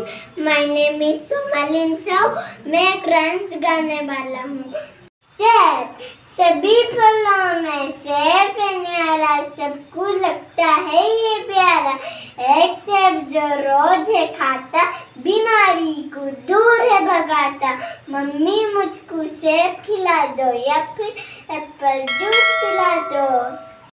Friend my name is Sumlin Sao मैं एक runs गाने वाला हूँ। सर सभी फलों में सेब है न्यारा, सबको लगता है ये प्यारा। एक सेब जो रोज है खाता, बीमारी को दूर है भगाता। मम्मी, मुझको सेब खिला दो या फिर एप्पल जूस पिला दो